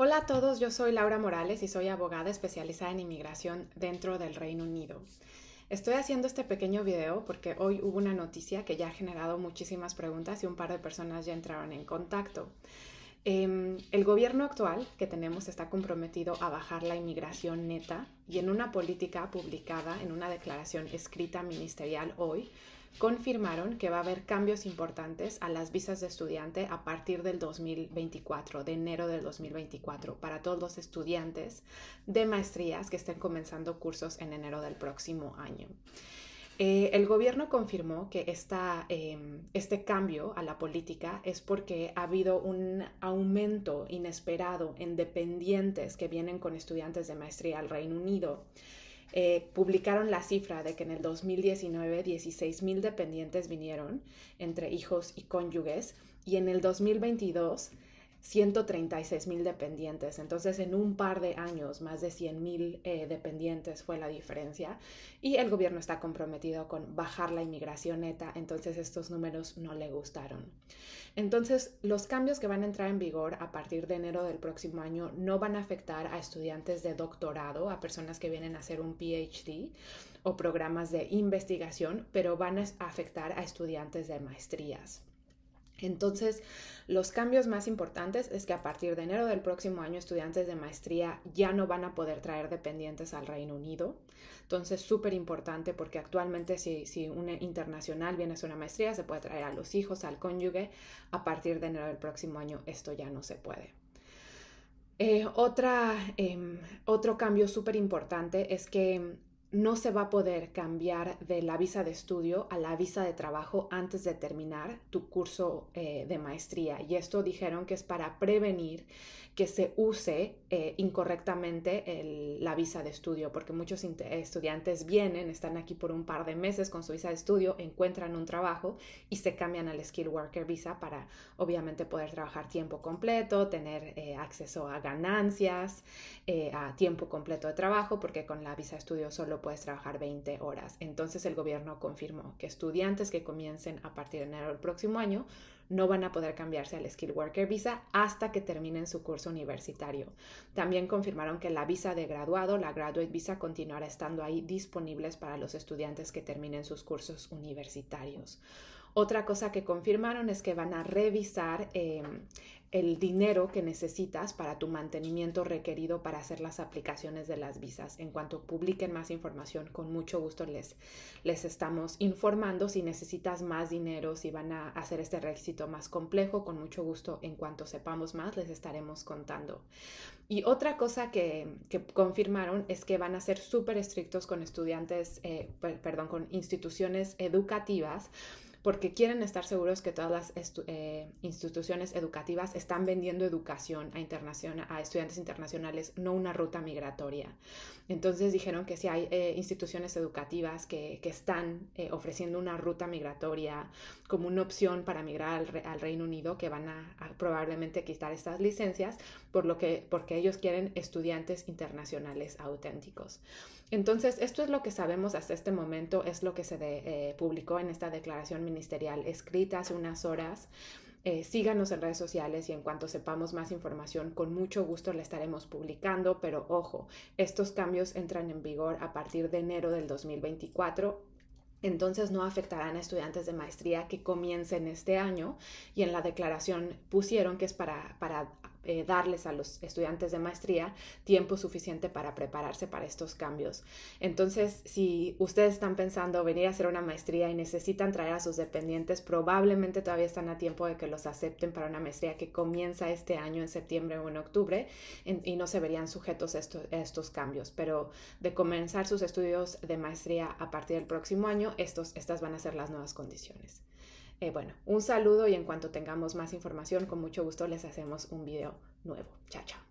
Hola a todos, yo soy Laura Morales y soy abogada especializada en inmigración dentro del Reino Unido. Estoy haciendo este pequeño video porque hoy hubo una noticia que ya ha generado muchísimas preguntas y un par de personas ya entraron en contacto. Em, el gobierno actual que tenemos está comprometido a bajar la inmigración neta y en una política publicada en una declaración escrita ministerial hoy, confirmaron que va a haber cambios importantes a las visas de estudiante a partir del 2024, de enero del 2024, para todos los estudiantes de maestrías que estén comenzando cursos en enero del próximo año. Eh, el gobierno confirmó que esta, em, este cambio a la política es porque ha habido un aumento inesperado en dependientes que vienen con estudiantes de maestría al Reino Unido eh, publicaron la cifra de que en el 2019 16 mil dependientes vinieron entre hijos y cónyuges y en el 2022 136 mil dependientes. Entonces, en un par de años, más de 100 mil eh, dependientes fue la diferencia. Y el gobierno está comprometido con bajar la inmigración neta. Entonces, estos números no le gustaron. Entonces, los cambios que van a entrar en vigor a partir de enero del próximo año no van a afectar a estudiantes de doctorado, a personas que vienen a hacer un PhD o programas de investigación, pero van a afectar a estudiantes de maestrías. Entonces, los cambios más importantes es que a partir de enero del próximo año estudiantes de maestría ya no van a poder traer dependientes al Reino Unido. Entonces, súper importante porque actualmente si, una internacional viene a hacer una maestría, se puede traer a los hijos, al cónyuge. A partir de enero del próximo año esto ya no se puede. Eh, otra, em, otro cambio súper importante es que no se va a poder cambiar de la visa de estudio a la visa de trabajo antes de terminar tu curso eh, de maestría. Y esto dijeron que es para prevenir que se use eh, incorrectamente la visa de estudio, porque muchos estudiantes vienen, están aquí por un par de meses con su visa de estudio, encuentran un trabajo y se cambian al Skill Worker Visa para obviamente poder trabajar tiempo completo, tener eh, acceso a ganancias, a tiempo completo de trabajo, porque con la visa de estudio solo puedes trabajar 20 horas. Entonces el gobierno confirmó que estudiantes que comiencen a partir de enero del próximo año no van a poder cambiarse al Skill Worker Visa hasta que terminen su curso universitario. También confirmaron que la visa de graduado, la Graduate Visa, continuará estando ahí disponibles para los estudiantes que terminen sus cursos universitarios. Otra cosa que confirmaron es que van a revisar em, el dinero que necesitas para tu mantenimiento requerido para hacer las aplicaciones de las visas. En cuanto publiquen más información, con mucho gusto les, les estamos informando si necesitas más dinero, si van a hacer este requisito más complejo, con mucho gusto en cuanto sepamos más les estaremos contando. Y otra cosa que, confirmaron es que van a ser súper estrictos con estudiantes, eh, perdón, con instituciones educativas porque quieren estar seguros que todas las eh, instituciones educativas están vendiendo educación a, a estudiantes internacionales, no una ruta migratoria. Entonces dijeron que si hay eh, instituciones educativas que, están eh, ofreciendo una ruta migratoria como una opción para migrar al, Reino Unido, que van a, probablemente quitar estas licencias, por lo que, porque ellos quieren estudiantes internacionales auténticos. Entonces, esto es lo que sabemos hasta este momento, es lo que se publicó en esta declaración ministerial escrita hace unas horas. Eh, síganos en redes sociales y en cuanto sepamos más información, con mucho gusto la estaremos publicando, pero ojo, estos cambios entran en vigor a partir de enero del 2024 entonces no afectarán a estudiantes de maestría que comiencen este año y en la declaración pusieron que es para, para eh, darles a los estudiantes de maestría tiempo suficiente para prepararse para estos cambios. Entonces, si ustedes están pensando venir a hacer una maestría y necesitan traer a sus dependientes, probablemente todavía están a tiempo de que los acepten para una maestría que comienza este año en septiembre o en octubre y no se verían sujetos a estos, cambios. Pero de comenzar sus estudios de maestría a partir del próximo año, estos, estas van a ser las nuevas condiciones. Eh, bueno, un saludo y en cuanto tengamos más información, con mucho gusto les hacemos un video nuevo. Chao, chao.